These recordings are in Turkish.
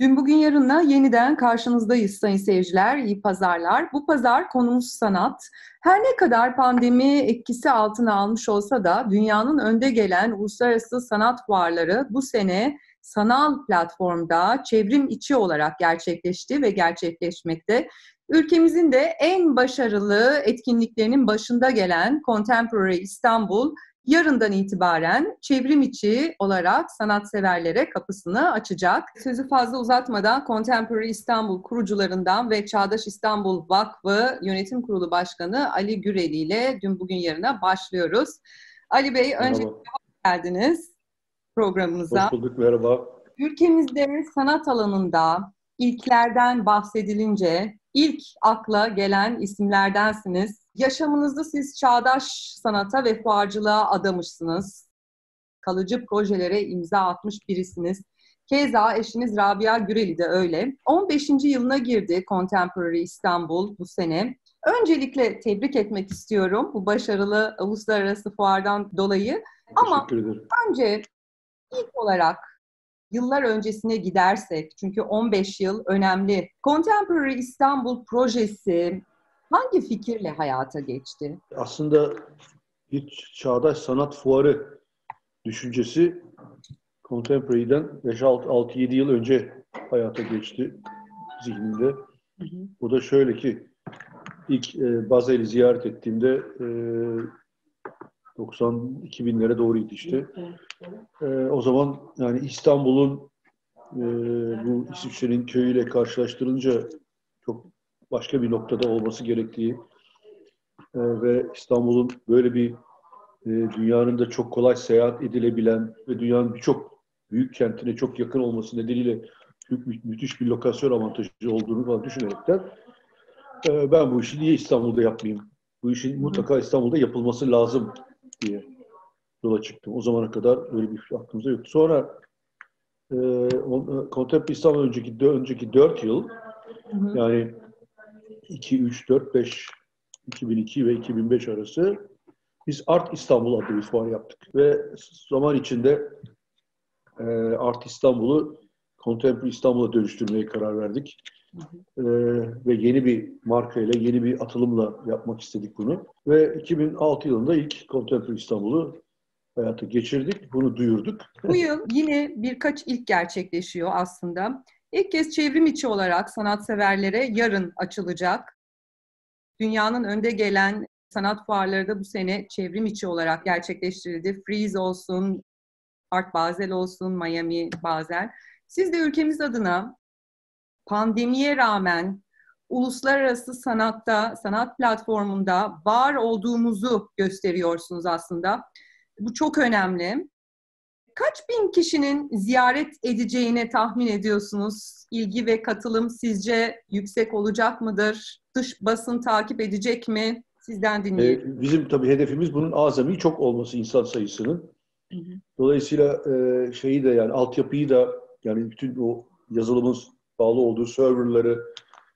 Dün bugün yarınla yeniden karşınızdayız sayın seyirciler. İyi pazarlar. Bu pazar konumuz sanat. Her ne kadar pandemi etkisi altına almış olsa da dünyanın önde gelen uluslararası sanat fuarları bu sene sanal platformda çevrim içi olarak gerçekleşti ve gerçekleşmekte. Ülkemizin de en başarılı etkinliklerinin başında gelen Contemporary İstanbul yarından itibaren çevrim içi olarak sanatseverlere kapısını açacak. Sözü fazla uzatmadan Contemporary İstanbul kurucularından ve Çağdaş İstanbul Vakfı Yönetim Kurulu Başkanı Ali Güreli ile dün bugün yarına başlıyoruz. Ali Bey önce hoş geldiniz programımıza. Hoş bulduk, merhaba. Ülkemizde sanat alanında ilklerden bahsedilince ilk akla gelen isimlerdensiniz. Yaşamınızda siz çağdaş sanata ve fuarcılığa adamışsınız. Kalıcı projelere imza atmış birisiniz. Keza eşiniz Rabia Güreli de öyle. 15. yılına girdi Contemporary İstanbul bu sene. Öncelikle tebrik etmek istiyorum bu başarılı uluslararası fuardan dolayı. Ama önce ilk olarak yıllar öncesine gidersek, çünkü 15 yıl önemli. Contemporary İstanbul projesi hangi fikirle hayata geçti? Aslında bir çağdaş sanat fuarı düşüncesi Contemporary'den 5-6-7 yıl önce hayata geçti zihnimde. Hı hı. O da şöyle ki ilk e, Bazel'i ziyaret ettiğimde e, 90 2000'lere doğruydu işte. E, o zaman yani İstanbul'un e, bu İsviçre'nin köyüyle karşılaştırınca çok başka bir noktada olması gerektiği e, ve İstanbul'un böyle bir e, dünyanın da çok kolay seyahat edilebilen ve dünyanın birçok büyük kentine çok yakın olması nedeniyle mü müthiş bir lokasyon avantajı olduğunu falan düşünerekten e, ben bu işi niye İstanbul'da yapmayayım? Bu işin mutlaka İstanbul'da yapılması lazım diye yola çıktım. O zamana kadar öyle bir şey aklımızda yoktu. Sonra e, Contemporary İstanbul önceki, önceki dört yıl hı hı. yani 2, 3, 4, 5 2002 ve 2005 arası biz Art İstanbul adlı bir fuar yaptık. Ve zaman içinde e, Art İstanbul'u Contemporary İstanbul'a dönüştürmeye karar verdik. E, ve yeni bir markayla, yeni bir atılımla yapmak istedik bunu. Ve 2006 yılında ilk Contemporary İstanbul'u hayata geçirdik. Bunu duyurduk. Bu yıl yine birkaç ilk gerçekleşiyor aslında. İlk kez çevrim içi olarak sanatseverlere yarın açılacak. Dünyanın önde gelen sanat fuarları da bu sene çevrim içi olarak gerçekleştirildi. Freeze olsun, Art Basel olsun, Miami Basel. Siz de ülkemiz adına pandemiye rağmen uluslararası sanatta, sanat platformunda var olduğumuzu gösteriyorsunuz aslında. Bu çok önemli. Kaç bin kişinin ziyaret edeceğine tahmin ediyorsunuz? İlgi ve katılım sizce yüksek olacak mıdır? Dış basın takip edecek mi? Sizden dinleyelim. Ee, bizim tabii hedefimiz bunun azami çok olması insan sayısının. Hı hı. Dolayısıyla e, şeyi de yani altyapıyı da yani bütün o yazılımın bağlı olduğu serverları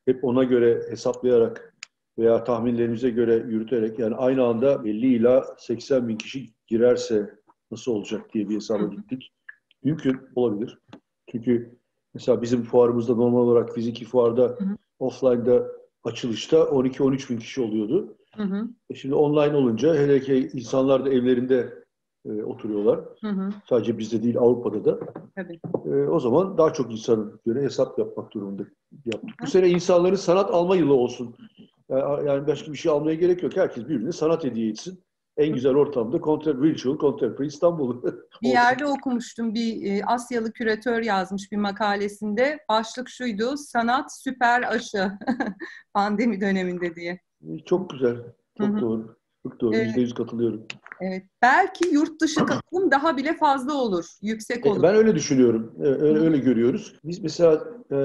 hep ona göre hesaplayarak veya tahminlerimize göre yürüterek yani aynı anda 50 ila 80 bin kişi girerse nasıl olacak diye bir hesaba gittik. Mümkün olabilir. Çünkü mesela bizim fuarımızda normal olarak fiziki fuarda hı hı. offline'da açılışta 12-13 bin kişi oluyordu. Hı hı. E şimdi online olunca hele ki insanlar da evlerinde e, oturuyorlar. Hı hı. Sadece bizde değil Avrupa'da da. Tabii. E, o zaman daha çok insanın göre hesap yapmak durumunda yaptık. Hı. Bu sene insanların sanat alma yılı olsun. Yani, yani başka bir şey almaya gerek yok. Herkes birbirine sanat hediye etsin en güzel ortamda Contemporary, Virtual Contemporary İstanbul. bir yerde okumuştum. Bir e, Asyalı küratör yazmış bir makalesinde. Başlık şuydu. Sanat süper aşı pandemi döneminde diye. Çok güzel. Çok Hı-hı. doğru. Çok doğru. Yüzde yüz katılıyorum. Evet. Belki yurt dışı katılım daha bile fazla olur. Yüksek e, olur. Ben öyle düşünüyorum. E, öyle, öyle görüyoruz. Biz mesela e,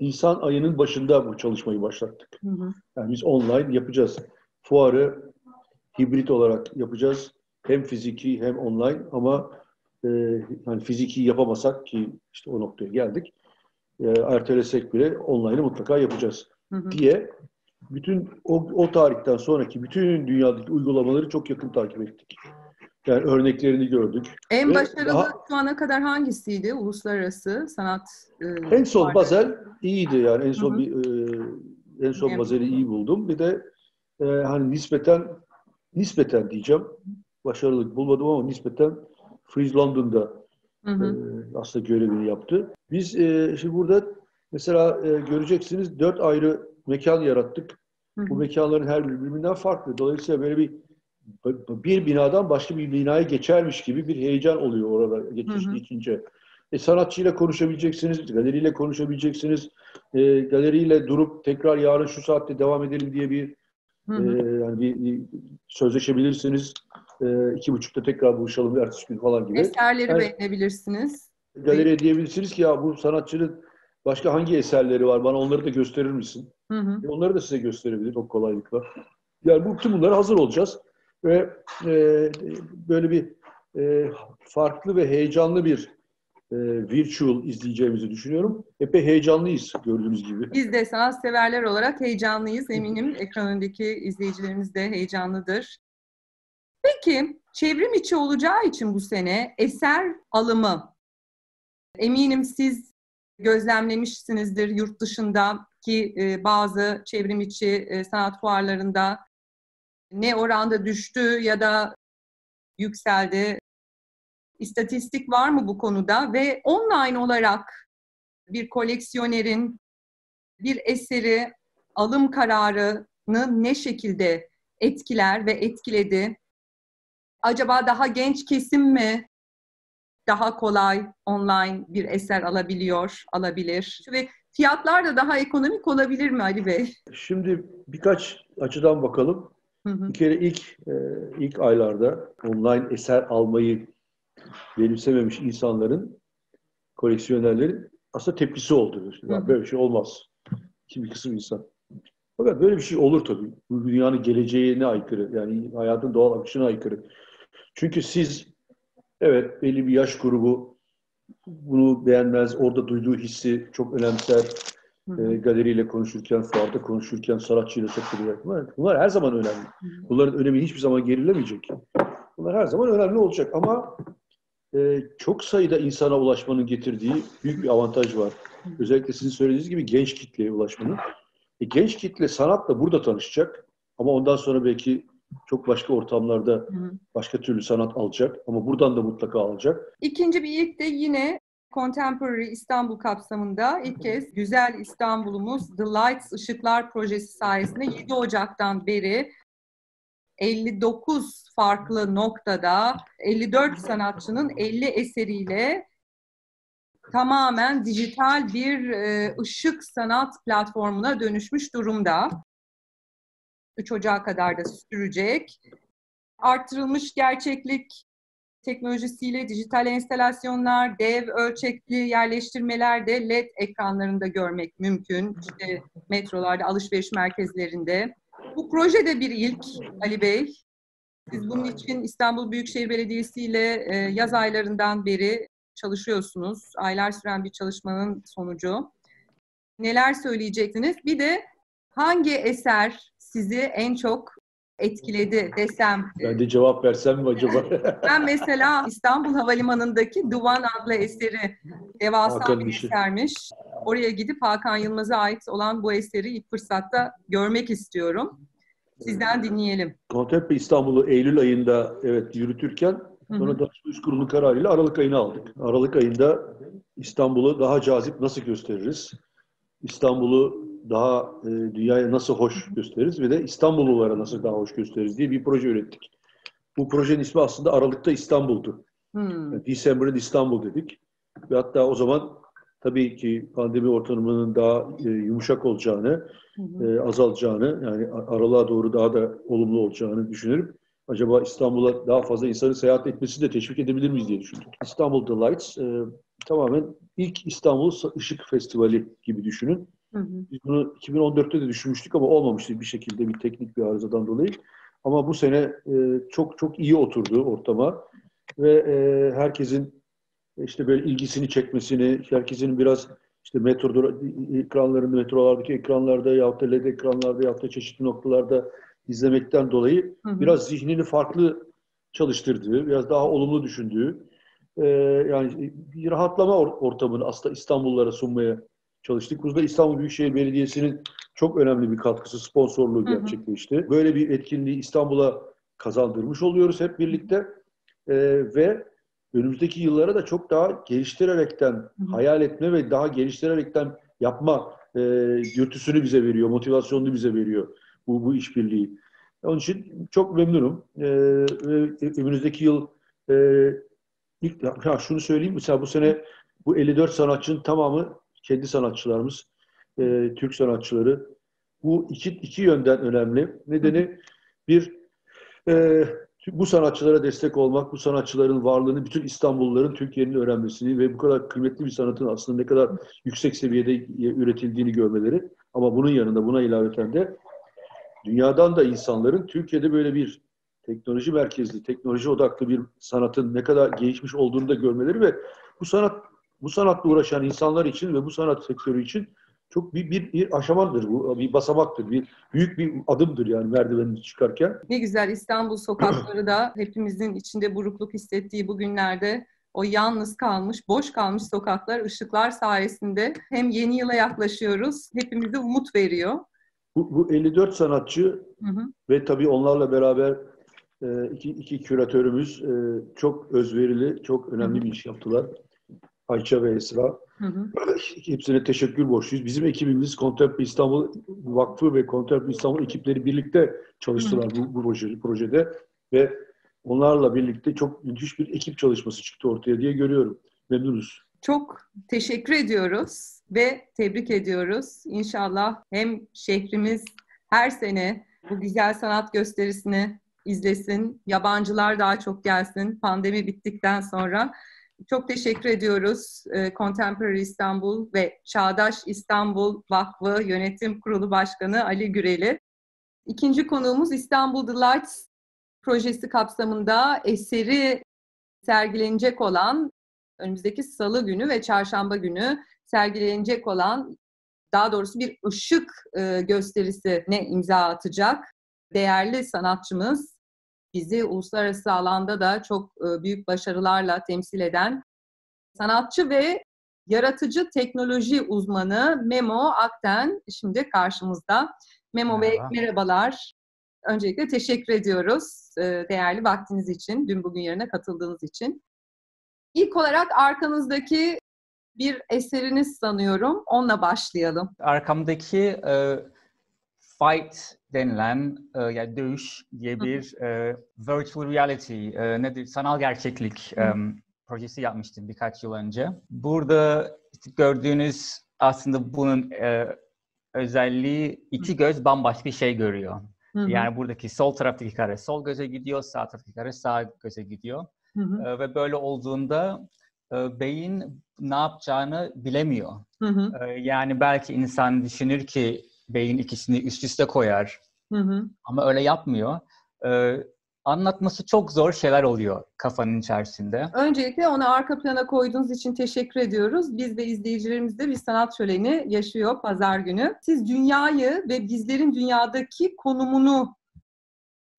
Nisan ayının başında bu çalışmayı başlattık. Hı-hı. Yani biz online yapacağız. Fuarı hibrit olarak yapacağız. Hem fiziki hem online ama e, hani fiziki yapamasak ki işte o noktaya geldik. E, ertelesek bile online'ı mutlaka yapacağız hı hı. diye bütün o, o tarihten sonraki bütün dünyadaki uygulamaları çok yakın takip ettik. Yani örneklerini gördük. En Ve başarılı daha- şu ana kadar hangisiydi uluslararası sanat? e, En son fuarları? Basel iyiydi yani en son Hı hı. bir e, en son Evet. Basel'i iyi buldum. Bir de e, hani nispeten nispeten diyeceğim. Başarılı bulmadım ama nispeten Freeze London'da Hı hı. e, aslında görevini yaptı. Biz e, şimdi burada mesela e, göreceksiniz dört ayrı mekan yarattık. Hı Bu hı. mekanların her biri birbirinden farklı. Dolayısıyla böyle bir bir binadan başka bir binaya geçermiş gibi bir heyecan oluyor orada geçiş Hı. E, sanatçıyla konuşabileceksiniz, galeriyle konuşabileceksiniz. E, galeriyle durup tekrar yarın şu saatte devam edelim diye bir, Hı hı. yani bir, bir sözleşebilirsiniz. E, iki buçukta tekrar buluşalım ertesi gün falan gibi. Eserleri Yani- beğenebilirsiniz. Galeriye diyebilirsiniz ki ya bu sanatçının başka hangi eserleri var bana onları da gösterir misin? Hı hı. E, Onları da size gösterebilir o kolaylıkla. Yani bu tüm bunlara hazır olacağız ve e, böyle bir e, farklı ve heyecanlı bir e, virtual izleyeceğimizi düşünüyorum. Epey heyecanlıyız gördüğünüz gibi. Biz de sanatseverler olarak heyecanlıyız. Eminim ekran önündeki izleyicilerimiz de heyecanlıdır. Peki, çevrim içi olacağı için bu sene eser alımı. Eminim siz gözlemlemişsinizdir yurt dışındaki e, bazı çevrim içi e, sanat fuarlarında ne oranda düştü ya da yükseldi. İstatistik var mı bu konuda ve online olarak bir koleksiyonerin bir eseri alım kararını ne şekilde etkiler ve etkiledi? Acaba daha genç kesim mi daha kolay online bir eser alabiliyor, alabilir? Ve fiyatlar da daha ekonomik olabilir mi Ali Bey? Şimdi birkaç açıdan bakalım. Hı hı, Bir kere ilk e, ilk aylarda online eser almayı benimsememiş insanların, koleksiyonerlerin aslında tepkisi oldu. Hı hı. Ya böyle bir şey olmaz. Kim bir kısım insan. Fakat böyle bir şey olur tabii. Bu dünyanın geleceğine aykırı. Yani hayatın doğal akışına aykırı. Çünkü siz evet belli bir yaş grubu bunu beğenmez. Orada duyduğu hissi çok önemser. hı E, galeriyle konuşurken, fuarda konuşurken, sanatçıyla sohbet Bunlar, bunlar her zaman önemli. Bunların önemi hiçbir zaman gerilemeyecek. Bunlar her zaman önemli olacak ama e, çok sayıda insana ulaşmanın getirdiği büyük bir avantaj var. Özellikle sizin söylediğiniz gibi genç kitleye ulaşmanın. E, genç kitle sanatla burada tanışacak ama ondan sonra belki çok başka ortamlarda başka türlü sanat alacak ama buradan da mutlaka alacak. İkinci bir ilk de yine Contemporary İstanbul kapsamında ilk kez Güzel İstanbul'umuz The Lights Işıklar projesi sayesinde 7 Ocak'tan beri 59 farklı noktada 54 sanatçının 50 eseriyle tamamen dijital bir e, ışık sanat platformuna dönüşmüş durumda. 3 Ocak'a kadar da sürecek. Artırılmış gerçeklik teknolojisiyle dijital enstalasyonlar, dev ölçekli yerleştirmeler de LED ekranlarında görmek mümkün. İşte metrolarda, alışveriş merkezlerinde. Bu proje de bir ilk Ali Bey. Siz bunun için İstanbul Büyükşehir Belediyesi ile e, yaz aylarından beri çalışıyorsunuz. Aylar süren bir çalışmanın sonucu. Neler söyleyeceksiniz? Bir de hangi eser sizi en çok etkiledi desem? Ben de cevap versem mi acaba? Ben mesela İstanbul Havalimanı'ndaki Duvan adlı eseri devasa Hakan'ın bir işi. esermiş. Oraya gidip Hakan Yılmaz'a ait olan bu eseri ilk fırsatta görmek istiyorum. Sizden dinleyelim. Contemporary İstanbul'u Eylül ayında evet yürütürken sonra Danışma Üst Kurulu kararıyla Aralık ayını aldık. Aralık ayında İstanbul'u daha cazip nasıl gösteririz? İstanbul'u daha e, dünyaya nasıl hoş gösteririz ve de İstanbullulara nasıl daha hoş gösteririz diye bir proje ürettik. Bu projenin ismi aslında Aralık'ta İstanbul'du. Hmm. Yani December in İstanbul dedik. Ve hatta o zaman tabii ki pandemi ortamının daha e, yumuşak olacağını, hı. e, azalacağını, yani aralığa doğru daha da olumlu olacağını düşünürüm. Acaba İstanbul'a daha fazla insanın seyahat etmesini de teşvik edebilir miyiz diye düşündük. İstanbul Delights e, tamamen ilk İstanbul Işık Festivali gibi düşünün. Hı hı. Biz bunu 2014'te de düşünmüştük ama olmamıştı bir şekilde bir teknik bir arızadan dolayı. Ama bu sene e, çok çok iyi oturdu ortama ve e, herkesin işte böyle ilgisini çekmesini, herkesin biraz işte metro ekranlarında, metrolardaki ekranlarda yahut da LED ekranlarda yahut da çeşitli noktalarda izlemekten dolayı Hı hı. biraz zihnini farklı çalıştırdığı, biraz daha olumlu düşündüğü, e, yani bir rahatlama ortamını aslında İstanbullulara sunmaya çalıştık. Burada İstanbul Büyükşehir Belediyesi'nin çok önemli bir katkısı, sponsorluğu gerçekleşti. Böyle bir etkinliği İstanbul'a kazandırmış oluyoruz hep birlikte. E, ve önümüzdeki yıllara da çok daha geliştirerekten, hı hı. hayal etme ve daha geliştirerekten yapma e, dürtüsünü bize veriyor, motivasyonunu bize veriyor bu, bu işbirliği. Onun için çok memnunum. E, önümüzdeki yıl e, ilk, ha, şunu söyleyeyim, mesela bu sene bu 54 sanatçının tamamı kendi sanatçılarımız, e, Türk sanatçıları. Bu iki, iki yönden önemli. Nedeni bir, e, bu sanatçılara destek olmak, bu sanatçıların varlığını bütün İstanbulluların Türkiye'nin öğrenmesini ve bu kadar kıymetli bir sanatın aslında ne kadar yüksek seviyede üretildiğini görmeleri. Ama bunun yanında buna ilaveten de dünyadan da insanların Türkiye'de böyle bir teknoloji merkezli, teknoloji odaklı bir sanatın ne kadar gelişmiş olduğunu da görmeleri ve bu sanat bu sanatla uğraşan insanlar için ve bu sanat sektörü için çok bir, bir, bir aşamadır bu, bir basamaktır, bir büyük bir adımdır yani merdivenini çıkarken. Ne güzel İstanbul sokakları da hepimizin içinde burukluk hissettiği bu günlerde o yalnız kalmış, boş kalmış sokaklar ışıklar sayesinde hem yeni yıla yaklaşıyoruz, hepimize umut veriyor. Bu, bu 54 sanatçı hı hı. ve tabii onlarla beraber e, iki, iki küratörümüz e, çok özverili, çok önemli bir iş yaptılar. Ayça ve Esra. Hı hı. Hepsine teşekkür borçluyuz. Bizim ekibimiz Contemporary İstanbul Vakfı ve Contemporary İstanbul ekipleri birlikte çalıştılar hı hı. bu, bu projede ve onlarla birlikte çok müthiş bir ekip çalışması çıktı ortaya diye görüyorum. Memnunuz. Çok teşekkür ediyoruz ve tebrik ediyoruz. İnşallah hem şehrimiz her sene bu güzel sanat gösterisini izlesin, yabancılar daha çok gelsin pandemi bittikten sonra çok teşekkür ediyoruz e, Contemporary İstanbul ve Çağdaş İstanbul Vakfı Yönetim Kurulu Başkanı Ali Güreli. İkinci konuğumuz İstanbul Delights projesi kapsamında eseri sergilenecek olan önümüzdeki salı günü ve çarşamba günü sergilenecek olan daha doğrusu bir ışık e, gösterisine imza atacak değerli sanatçımız bizi uluslararası alanda da çok e, büyük başarılarla temsil eden sanatçı ve yaratıcı teknoloji uzmanı Memo Akten şimdi karşımızda. Memo Merhaba. Bey merhabalar. Öncelikle teşekkür ediyoruz e, değerli vaktiniz için, dün bugün yerine katıldığınız için. İlk olarak arkanızdaki bir eseriniz sanıyorum. Onunla başlayalım. Arkamdaki e, Fight denilen e, yani dövüş diye bir e, virtual reality e, nedir sanal gerçeklik e, projesi yapmıştım birkaç yıl önce. Burada işte gördüğünüz aslında bunun e, özelliği iki göz bambaşka bir şey görüyor. Hı hı. Yani buradaki sol taraftaki kare sol göze gidiyor, sağ taraftaki kare sağ göze gidiyor. Hı hı. E, ve böyle olduğunda e, beyin ne yapacağını bilemiyor. Hı hı. E, yani belki insan düşünür ki beyin ikisini üst üste koyar. Hı hı. Ama öyle yapmıyor. Ee, anlatması çok zor şeyler oluyor kafanın içerisinde. Öncelikle onu arka plana koyduğunuz için teşekkür ediyoruz. Biz ve izleyicilerimiz de bir sanat şöleni yaşıyor pazar günü. Siz dünyayı ve bizlerin dünyadaki konumunu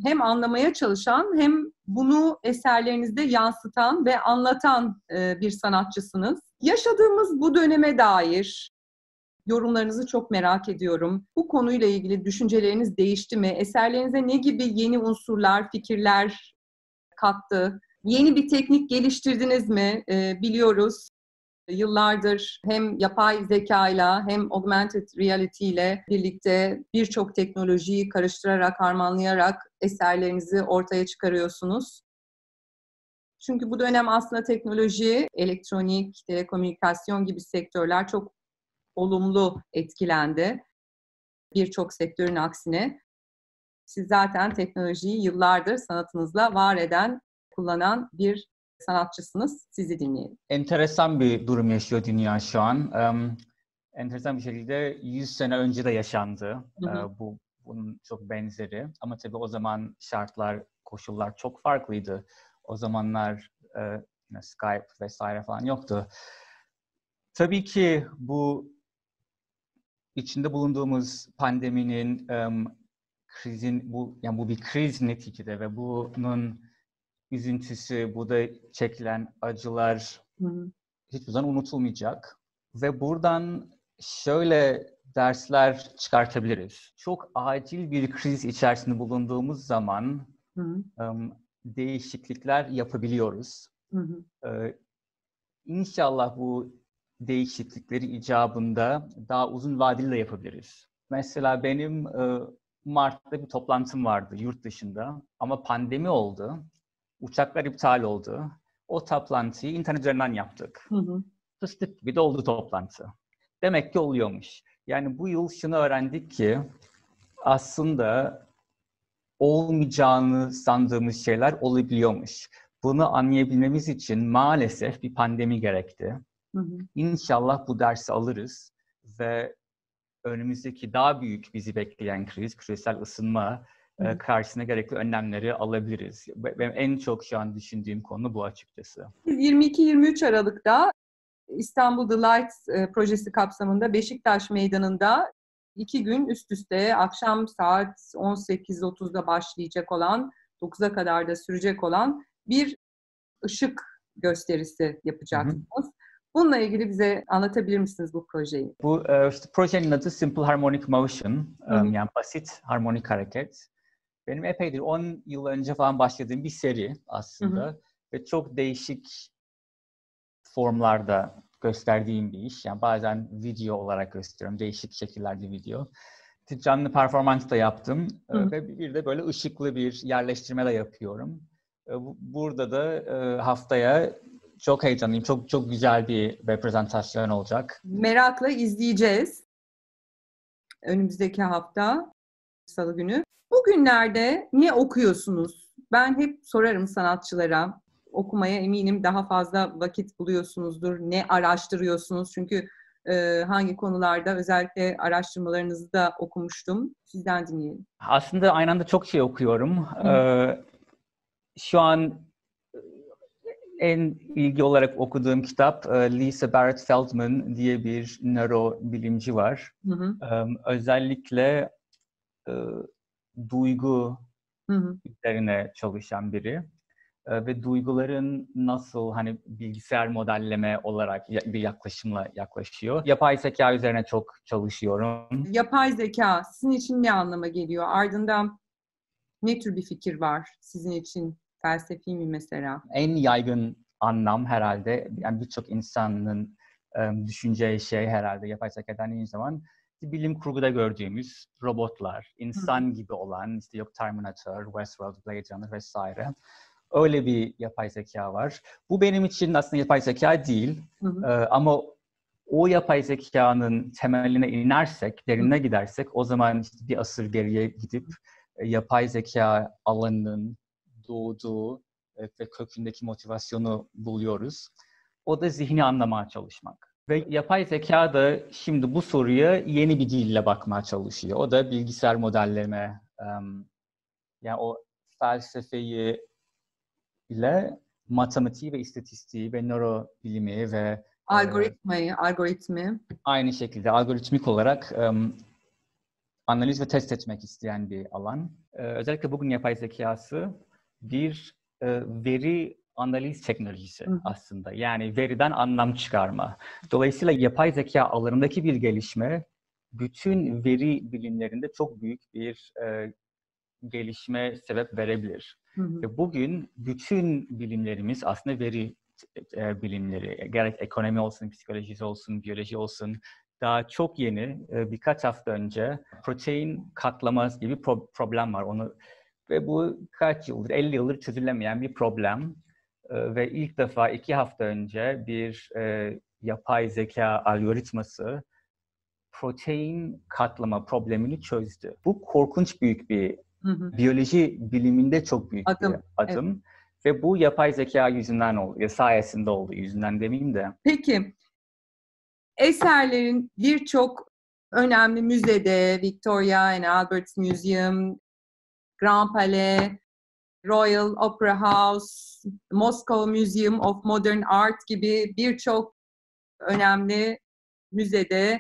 hem anlamaya çalışan hem bunu eserlerinizde yansıtan ve anlatan e, bir sanatçısınız. Yaşadığımız bu döneme dair Yorumlarınızı çok merak ediyorum. Bu konuyla ilgili düşünceleriniz değişti mi? Eserlerinize ne gibi yeni unsurlar, fikirler kattı? Yeni bir teknik geliştirdiniz mi? Ee, biliyoruz yıllardır hem yapay zeka ile hem augmented reality ile birlikte birçok teknolojiyi karıştırarak, harmanlayarak eserlerinizi ortaya çıkarıyorsunuz. Çünkü bu dönem aslında teknoloji, elektronik, telekomünikasyon gibi sektörler çok olumlu etkilendi. Birçok sektörün aksine. Siz zaten teknolojiyi yıllardır sanatınızla var eden, kullanan bir sanatçısınız. Sizi dinleyelim. Enteresan bir durum yaşıyor dünya şu an. Um, enteresan bir şekilde 100 sene önce de yaşandı. Hı hı. Uh, bu bunun çok benzeri. Ama tabii o zaman şartlar, koşullar çok farklıydı. O zamanlar uh, Skype vesaire falan yoktu. Tabii ki bu içinde bulunduğumuz pandeminin um, krizin bu yani bu bir kriz neticede ve bunun üzüntüsü, burada çekilen acılar hı hı. hiçbir zaman unutulmayacak. Ve buradan şöyle dersler çıkartabiliriz. Çok acil bir kriz içerisinde bulunduğumuz zaman. Um, değişiklikler yapabiliyoruz. Hı hı. Ee, inşallah bu değişiklikleri icabında daha uzun vadeli de yapabiliriz. Mesela benim e, Mart'ta bir toplantım vardı yurt dışında ama pandemi oldu. Uçaklar iptal oldu. O toplantıyı internet üzerinden yaptık. Hı hı. Fıstık gibi de oldu toplantı. Demek ki oluyormuş. Yani bu yıl şunu öğrendik ki aslında olmayacağını sandığımız şeyler olabiliyormuş. Bunu anlayabilmemiz için maalesef bir pandemi gerekti. Hı hı. İnşallah bu dersi alırız ve önümüzdeki daha büyük bizi bekleyen kriz, küresel ısınma hı hı. karşısına gerekli önlemleri alabiliriz. Benim en çok şu an düşündüğüm konu bu açıkçası. 22-23 Aralık'ta İstanbul The Lights projesi kapsamında Beşiktaş Meydanı'nda iki gün üst üste akşam saat 18.30'da başlayacak olan, 9'a kadar da sürecek olan bir ışık gösterisi yapacaksınız. Hı hı. Bununla ilgili bize anlatabilir misiniz bu projeyi? Bu e, işte projenin adı Simple Harmonic Motion, hı hı. yani basit harmonik hareket. Benim epeydir 10 yıl önce falan başladığım bir seri aslında. Hı hı. Ve çok değişik formlarda gösterdiğim bir iş. Yani bazen video olarak gösteriyorum. Değişik şekillerde video. Canlı performans da yaptım. Hı. Ve bir de böyle ışıklı bir yerleştirme de yapıyorum. Burada da haftaya çok heyecanlıyım. Çok çok güzel bir reprezentasyon olacak. Merakla izleyeceğiz. Önümüzdeki hafta Salı günü. Bugünlerde ne okuyorsunuz? Ben hep sorarım sanatçılara okumaya eminim daha fazla vakit buluyorsunuzdur. Ne araştırıyorsunuz? Çünkü e, hangi konularda özellikle araştırmalarınızı da okumuştum. Sizden dinleyelim. Aslında aynı anda çok şey okuyorum. Ee, şu an en ilgi olarak okuduğum kitap Lisa Barrett Feldman diye bir nörobilimci var. Hı hı. Özellikle e, duygu hı hı. üzerine çalışan biri ve duyguların nasıl hani bilgisayar modelleme olarak bir yaklaşımla yaklaşıyor. Yapay zeka üzerine çok çalışıyorum. Yapay zeka sizin için ne anlama geliyor? Ardından ne tür bir fikir var sizin için? Felsefi mi mesela? En yaygın anlam herhalde yani birçok insanın um, düşüneceği şey herhalde yapay zeka dendiği zaman bilim kurguda gördüğümüz robotlar, insan Hı. gibi olan işte yok Terminator, Westworld, Blade Runner vesaire Öyle bir yapay zeka var. Bu benim için aslında yapay zeka değil. Hı hı. Ee, ama o yapay zekanın temeline inersek, derine gidersek o zaman işte bir asır geriye gidip yapay zeka alanının doğduğu ve kökündeki motivasyonu buluyoruz. O da zihni anlamaya çalışmak. Ve yapay zeka da şimdi bu soruya yeni bir dille bakmaya çalışıyor. O da bilgisayar modelleme, yani o felsefeyi ile matematiği ve istatistiği ve nörobilimi ve algoritmayı, algoritmi aynı şekilde algoritmik olarak analiz ve test etmek isteyen bir alan. Özellikle bugün yapay zekası bir e, veri analiz teknolojisi Hı. aslında. Yani veriden anlam çıkarma. Dolayısıyla yapay zeka alanındaki bir gelişme bütün veri bilimlerinde çok büyük bir e, gelişme sebep verebilir. Hı hı. Bugün bütün bilimlerimiz aslında veri e, bilimleri, gerek ekonomi olsun, psikoloji olsun, biyoloji olsun, daha çok yeni e, birkaç hafta önce protein katlaması gibi pro- problem var. Onu ve bu kaç yıldır, 50 yıldır çözülemeyen bir problem. E, ve ilk defa iki hafta önce bir e, yapay zeka algoritması protein katlama problemini çözdü. Bu korkunç büyük bir Hı hı. Biyoloji biliminde çok büyük adım, bir adım. Evet. Ve bu yapay zeka yüzünden oldu, ya sayesinde oldu, yüzünden demeyeyim de. Peki, eserlerin birçok önemli müzede, Victoria and Albert Museum, Grand Palais, Royal Opera House, Moscow Museum of Modern Art gibi birçok önemli müzede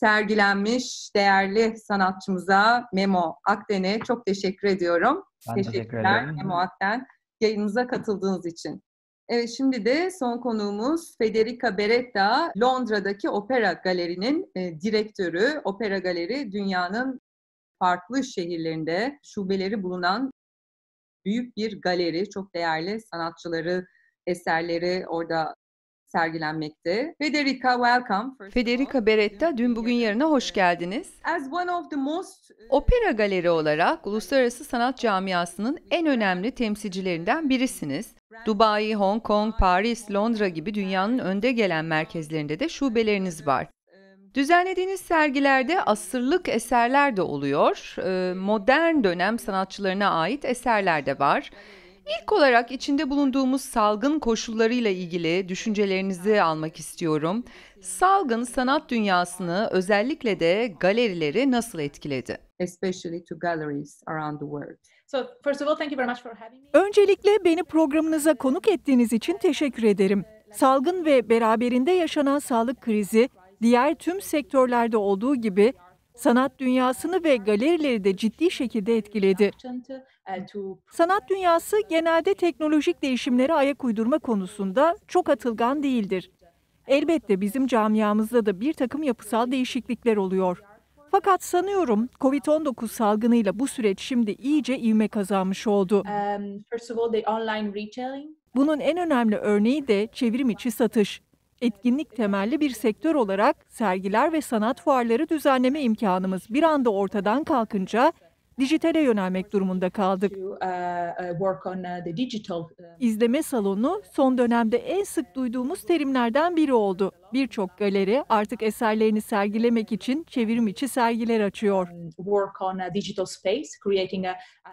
sergilenmiş değerli sanatçımıza Memo Akden'e çok teşekkür ediyorum. Ben Teşekkürler teşekkür Memo Akden. yayınımıza katıldığınız için. Evet şimdi de son konuğumuz Federica Beretta, Londra'daki Opera Galeri'nin e, direktörü. Opera Galeri dünyanın farklı şehirlerinde şubeleri bulunan büyük bir galeri. Çok değerli sanatçıları, eserleri orada sergilenmekte. Federica, welcome. Federica Beretta, dün bugün yarına hoş geldiniz. As one of the most... Opera Galeri olarak uluslararası sanat camiasının en önemli temsilcilerinden birisiniz. Dubai, Hong Kong, Paris, Londra gibi dünyanın önde gelen merkezlerinde de şubeleriniz var. Düzenlediğiniz sergilerde asırlık eserler de oluyor, modern dönem sanatçılarına ait eserler de var. İlk olarak içinde bulunduğumuz salgın koşullarıyla ilgili düşüncelerinizi almak istiyorum. Salgın sanat dünyasını özellikle de galerileri nasıl etkiledi? Especially to galleries around the world. Öncelikle beni programınıza konuk ettiğiniz için teşekkür ederim. Salgın ve beraberinde yaşanan sağlık krizi diğer tüm sektörlerde olduğu gibi sanat dünyasını ve galerileri de ciddi şekilde etkiledi. Sanat dünyası genelde teknolojik değişimlere ayak uydurma konusunda çok atılgan değildir. Elbette bizim camiamızda da bir takım yapısal değişiklikler oluyor. Fakat sanıyorum COVID-19 salgınıyla bu süreç şimdi iyice ivme kazanmış oldu. Bunun en önemli örneği de çevrim içi satış etkinlik temelli bir sektör olarak sergiler ve sanat fuarları düzenleme imkanımız bir anda ortadan kalkınca dijitale yönelmek durumunda kaldık. İzleme salonu son dönemde en sık duyduğumuz terimlerden biri oldu. Birçok galeri artık eserlerini sergilemek için çevrim içi sergiler açıyor.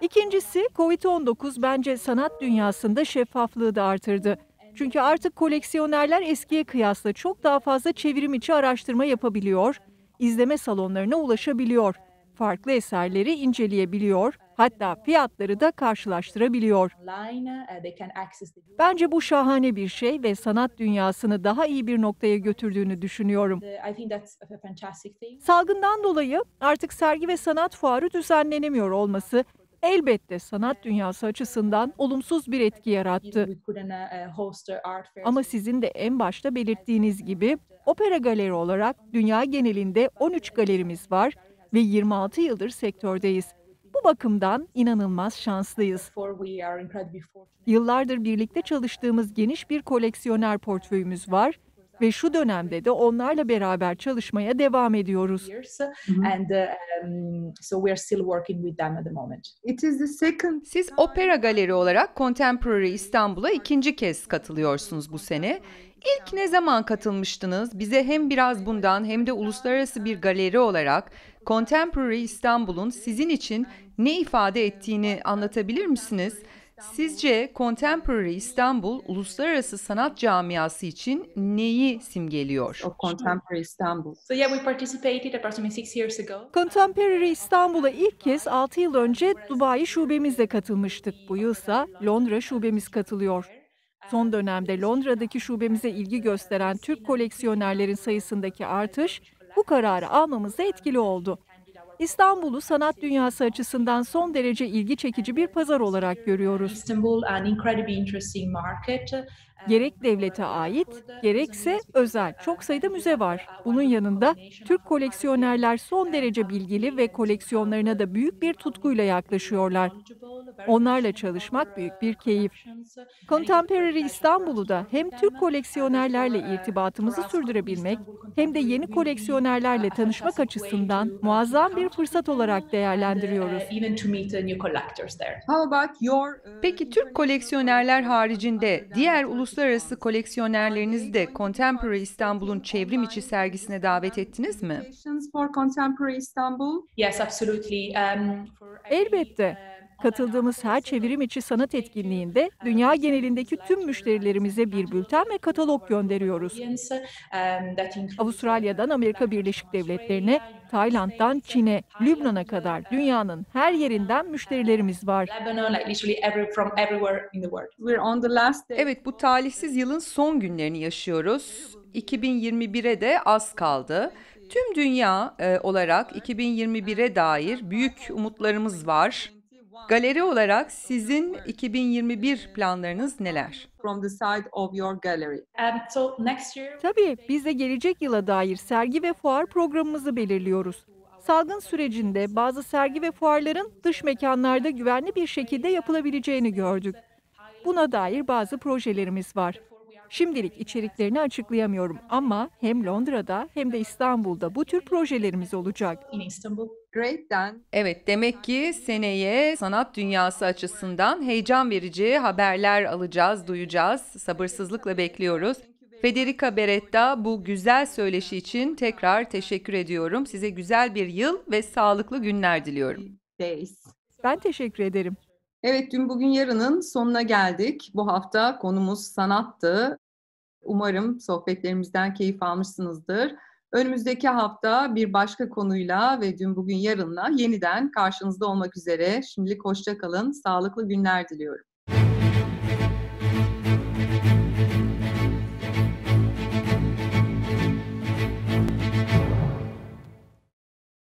İkincisi, COVID-19 bence sanat dünyasında şeffaflığı da artırdı. Çünkü artık koleksiyonerler eskiye kıyasla çok daha fazla çevrim içi araştırma yapabiliyor, izleme salonlarına ulaşabiliyor, farklı eserleri inceleyebiliyor, hatta fiyatları da karşılaştırabiliyor. Bence bu şahane bir şey ve sanat dünyasını daha iyi bir noktaya götürdüğünü düşünüyorum. Salgından dolayı artık sergi ve sanat fuarı düzenlenemiyor olması elbette sanat dünyası açısından olumsuz bir etki yarattı. Ama sizin de en başta belirttiğiniz gibi opera galeri olarak dünya genelinde 13 galerimiz var ve 26 yıldır sektördeyiz. Bu bakımdan inanılmaz şanslıyız. Yıllardır birlikte çalıştığımız geniş bir koleksiyoner portföyümüz var ve şu dönemde de onlarla beraber çalışmaya devam ediyoruz. Siz Opera Galeri olarak Contemporary İstanbul'a ikinci kez katılıyorsunuz bu sene. İlk ne zaman katılmıştınız? Bize hem biraz bundan hem de uluslararası bir galeri olarak Contemporary İstanbul'un sizin için ne ifade ettiğini anlatabilir misiniz? Sizce Contemporary İstanbul uluslararası sanat camiası için neyi simgeliyor? Contemporary İstanbul. So yeah, we participated approximately six years ago. Contemporary İstanbul'a ilk kez 6 yıl önce Dubai şubemizle katılmıştık. Bu yılsa Londra şubemiz katılıyor. Son dönemde Londra'daki şubemize ilgi gösteren Türk koleksiyonerlerin sayısındaki artış bu kararı almamızda etkili oldu. İstanbul'u sanat dünyası açısından son derece ilgi çekici bir pazar olarak görüyoruz. Gerek devlete ait, gerekse özel çok sayıda müze var. Bunun yanında Türk koleksiyonerler son derece bilgili ve koleksiyonlarına da büyük bir tutkuyla yaklaşıyorlar. Onlarla çalışmak büyük bir keyif. Contemporary İstanbul'u da hem Türk koleksiyonerlerle irtibatımızı sürdürebilmek hem de yeni koleksiyonerlerle tanışmak açısından muazzam bir fırsat olarak değerlendiriyoruz. Uh, uh, Peki Türk koleksiyonerler haricinde diğer uluslararası koleksiyonerlerinizi de Contemporary İstanbul'un çevrim içi sergisine davet ettiniz mi? Um, Elbette. Katıldığımız her çevrim içi sanat etkinliğinde dünya genelindeki tüm müşterilerimize bir bülten ve katalog gönderiyoruz. Avustralya'dan Amerika Birleşik Devletleri'ne, Tayland'dan Çin'e, Lübnan'a kadar dünyanın her yerinden müşterilerimiz var. Evet bu talihsiz yılın son günlerini yaşıyoruz. 2021'e de az kaldı. Tüm dünya e, olarak 2021'e dair büyük umutlarımız var. Galeri olarak sizin 2021 planlarınız neler? From the side of your gallery. So next year, Tabii biz de gelecek yıla dair sergi ve fuar programımızı belirliyoruz. Salgın sürecinde bazı sergi ve fuarların dış mekanlarda güvenli bir şekilde yapılabileceğini gördük. Buna dair bazı projelerimiz var. Şimdilik içeriklerini açıklayamıyorum ama hem Londra'da hem de İstanbul'da bu tür projelerimiz olacak. Evet, demek ki seneye sanat dünyası açısından heyecan verici haberler alacağız, duyacağız. Sabırsızlıkla bekliyoruz. Federica Beretta bu güzel söyleşi için tekrar teşekkür ediyorum. Size güzel bir yıl ve sağlıklı günler diliyorum. Ben teşekkür ederim. Evet, dün bugün yarının sonuna geldik. Bu hafta konumuz sanattı. Umarım sohbetlerimizden keyif almışsınızdır. Önümüzdeki hafta bir başka konuyla ve dün bugün yarınla yeniden karşınızda olmak üzere. Şimdilik hoşça kalın, sağlıklı günler diliyorum.